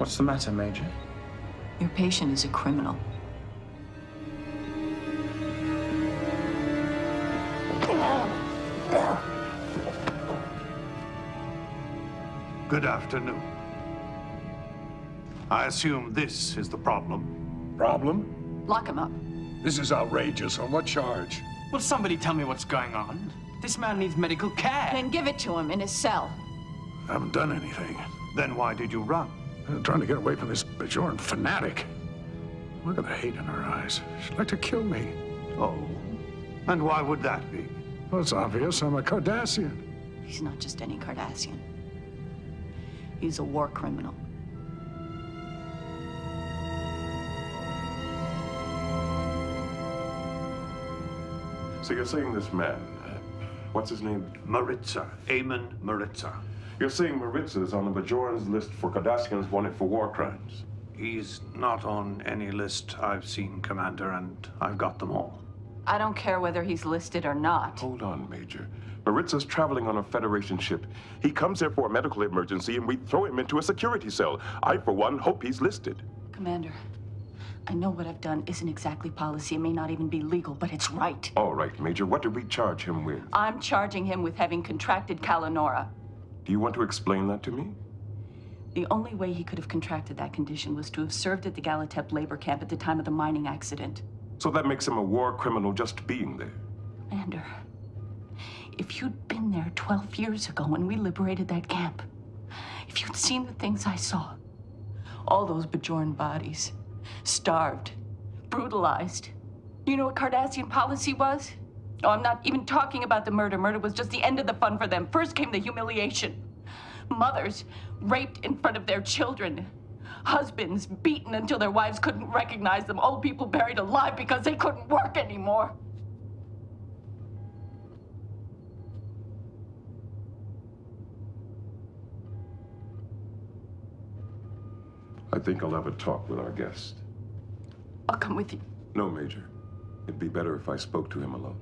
What's the matter, Major? Your patient is a criminal. Good afternoon. I assume this is the problem. Problem? Lock him up. This is outrageous. On what charge? Will somebody tell me what's going on? This man needs medical care. Then give it to him in his cell. I haven't done anything. Then why did you run? I'm trying to get away from this Bajoran fanatic. Look at the hate in her eyes. She'd like to kill me. Oh. And why would that be? Well, it's obvious. I'm a Cardassian. He's not just any Cardassian. He's a war criminal. So you're saying this man, uh, what's his name? Marritza. Aamin Marritza. You're saying Marritza is on the Bajoran's list for Cardassians wanted for war crimes? He's not on any list I've seen, Commander, and I've got them all. I don't care whether he's listed or not. Hold on, Major. Marritza's traveling on a Federation ship. He comes here for a medical emergency and we throw him into a security cell. I, for one, hope he's listed. Commander, I know what I've done isn't exactly policy. It may not even be legal, but it's right. All right, Major, what did we charge him with? I'm charging him with having contracted Kalla-Nohra. Do you want to explain that to me? The only way he could have contracted that condition was to have served at the Gallitep labor camp at the time of the mining accident. So that makes him a war criminal just being there. Commander, if you'd been there 12 years ago when we liberated that camp, if you'd seen the things I saw, all those Bajoran bodies, starved, brutalized. You know what Cardassian policy was? Oh, I'm not even talking about the murder. Murder was just the end of the fun for them. First came the humiliation. Mothers raped in front of their children. Husbands beaten until their wives couldn't recognize them. Old people buried alive because they couldn't work anymore. I think I'll have a talk with our guest. I'll come with you. No, Major. It'd be better if I spoke to him alone.